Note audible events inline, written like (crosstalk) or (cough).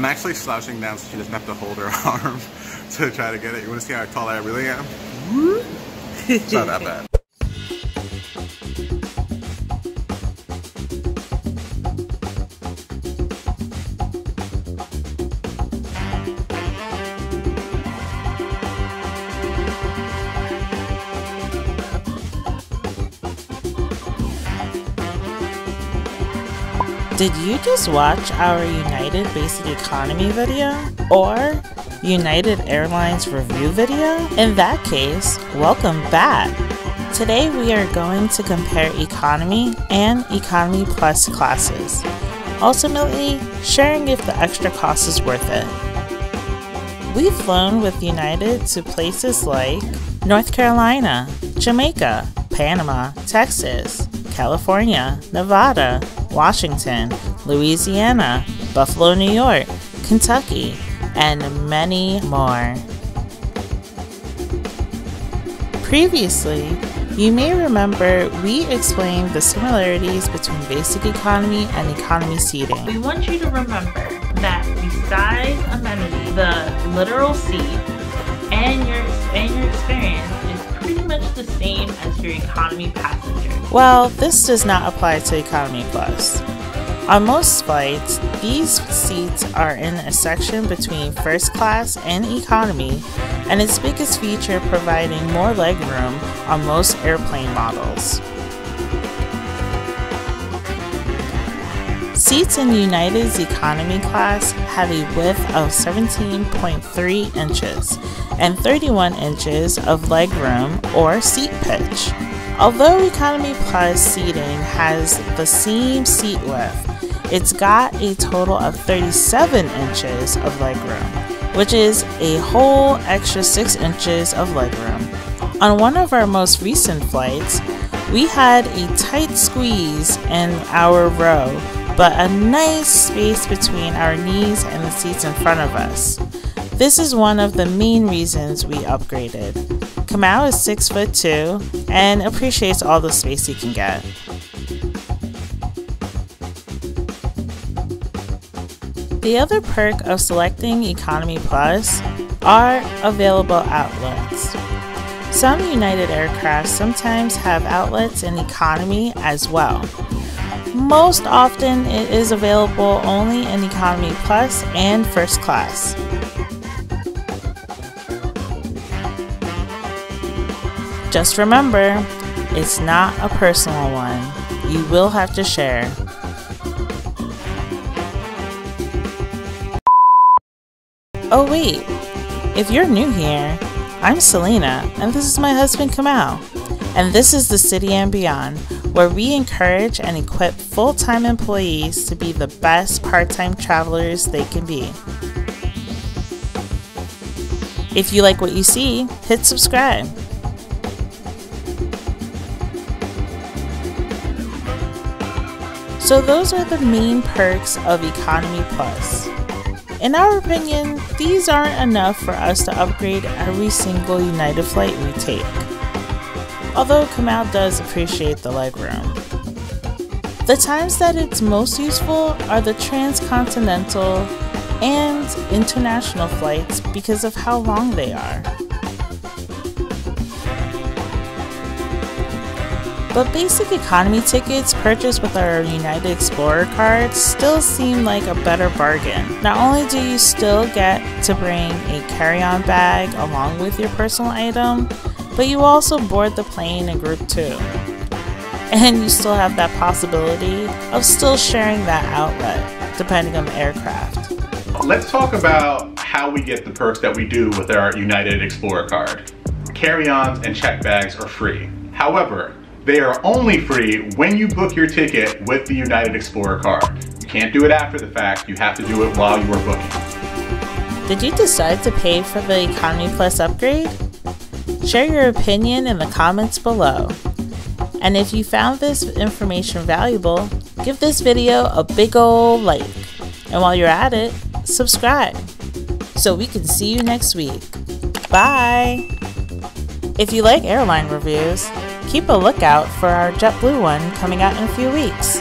I'm actually slouching down so she doesn't have to hold her (laughs) arm to try to get it. You want to see how tall I really am? it's not that bad. Did you just watch our United Basic Economy video? Or United Airlines review video? In that case, welcome back! Today we are going to compare Economy and Economy Plus classes, ultimately sharing if the extra cost is worth it. We've flown with United to places like North Carolina, Jamaica, Panama, Texas, California, Nevada, Washington, Louisiana, Buffalo, New York, Kentucky, and many more. Previously, you may remember we explained the similarities between basic economy and economy seating. We want you to remember that besides amenity, the literal seat and your and your experience is pretty much the same as your economy passenger. Well, this does not apply to Economy Plus. On most flights, these seats are in a section between first class and economy, and its biggest feature providing more legroom on most airplane models. Seats in United's economy class have a width of 17.3 inches and 31 inches of legroom or seat pitch. Although Economy Plus seating has the same seat width, it's got a total of 37 inches of legroom, which is a whole extra 6 inches of legroom. On one of our most recent flights, we had a tight squeeze in our row, but a nice space between our knees and the seats in front of us. This is one of the main reasons we upgraded. Kamau is 6 foot 2 and appreciates all the space he can get. The other perk of selecting Economy Plus are available outlets. Some United aircraft sometimes have outlets in economy as well. Most often, it is available only in Economy Plus and First Class. Just remember, it's not a personal one. You will have to share. Oh wait, if you're new here, I'm Selena, and this is my husband Kamau. And this is the City and Beyond, where we encourage and equip full time employees to be the best part time travelers they can be. If you like what you see, hit subscribe. So those are the main perks of Economy Plus. In our opinion, these aren't enough for us to upgrade every single United flight we take. Although Kamau does appreciate the legroom. The times that it's most useful are the transcontinental and international flights because of how long they are. But basic economy tickets purchased with our United Explorer card still seem like a better bargain. Not only do you still get to bring a carry-on bag along with your personal item, but you also board the plane in group 2. And you still have that possibility of still sharing that outlet, depending on the aircraft. Let's talk about how we get the perks that we do with our United Explorer card. Carry-ons and check bags are free. However, they are only free when you book your ticket with the United Explorer card. You can't do it after the fact, you have to do it while you are booking. Did you decide to pay for the Economy Plus upgrade? Share your opinion in the comments below. And if you found this information valuable, give this video a big ol' like. And while you're at it, subscribe so we can see you next week. Bye! If you like airline reviews, keep a lookout for our JetBlue one coming out in a few weeks.